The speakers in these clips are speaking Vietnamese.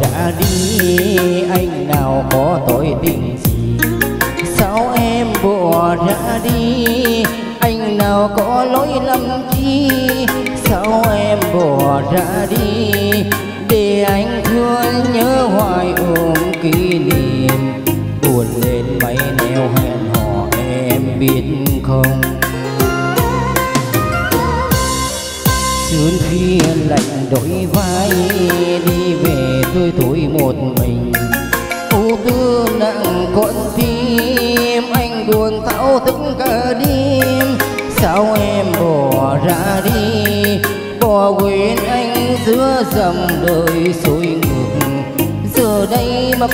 ra đi anh nào có tội tình gì. Sao em bỏ ra đi? Anh nào có lỗi lầm chi? Sao em bỏ ra đi? Để anh thương nhớ hoài ôm kỷ niệm. Buồn lên mấy nẻo hẹn hò, em biết không? Sương khi lạnh đổi vai, đi về rơi tuổi một mình. Ưu tư nặng con tim, anh buồn thao thức cả đêm. Sao em bỏ ra đi, bỏ quên anh giữa dòng đời sôi ngược. Giờ đây mắc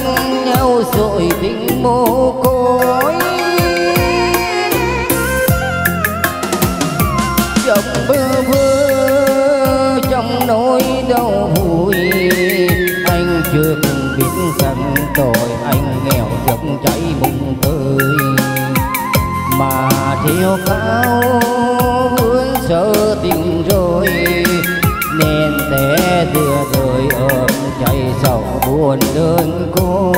nhau rồi tình mồ côi chưa từng biết rằng tội anh nghèo dọc chảy mùng tươi mà thiếu cao vướng sợ tình rồi, nên té đưa đời ôm chạy sầu buồn đơn côi.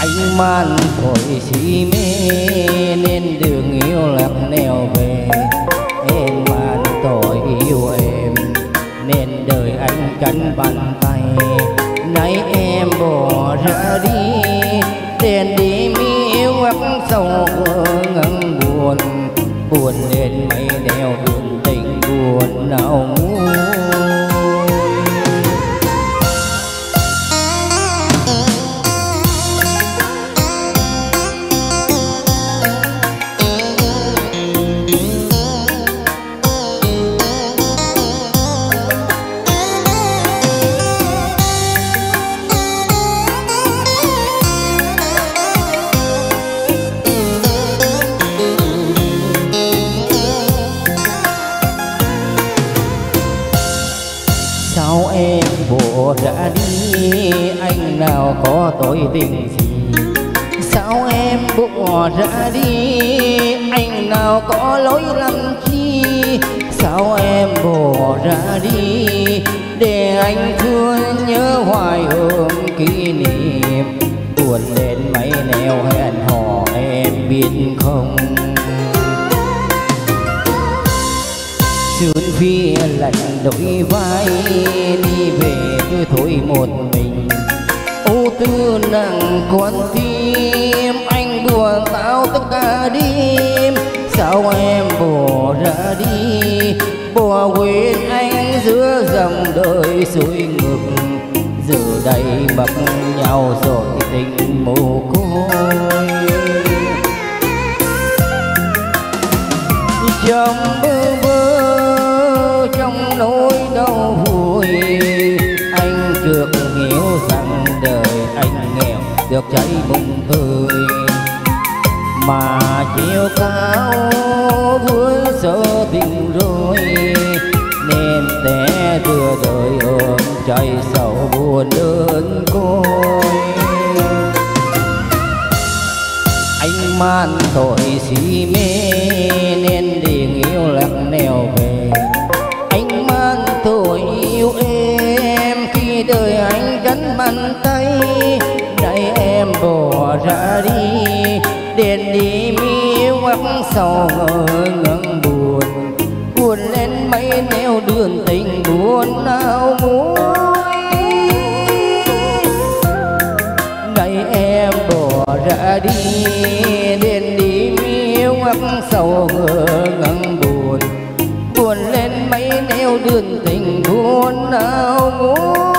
Anh man thôi si mê, nên đường yêu lạc đi. Đèn đi mi yêu ấp sầu ngâm buồn buồn lên mây đeo đường tình buồn nào có tội tình gì? Sao em bỏ ra đi? Anh nào có lỗi lầm chi sao em bỏ ra đi? Để anh thương nhớ hoài hương kỷ niệm. Buồn lên mấy nẻo hẹn hò em biết không? Sương phía lạnh đổi vai, đi về tôi thôi một mình tư nặng con tim. Anh buồn tao tất cả đêm, sao em bỏ ra đi? Bỏ quên anh giữa dòng đời xuôi ngược, giờ đây mặc nhau rồi tình mồ côi. Được cháy bụng tươi mà chiều cao vướng sợ tình rồi, nên té đưa đời ôm cháy sầu buồn đơn côi. Anh man tội si mê, nên điền yêu lặng nèo về. Anh man tội yêu em, khi đời anh gắn bàn tay đèn đi mi quắc sầu ngừng buồn. Buồn lên mấy neo đường tình buồn nào muối này em bỏ ra đi đèn đi mi quắc sầu ngừng buồn. Buồn lên mấy neo đường tình buồn nào muối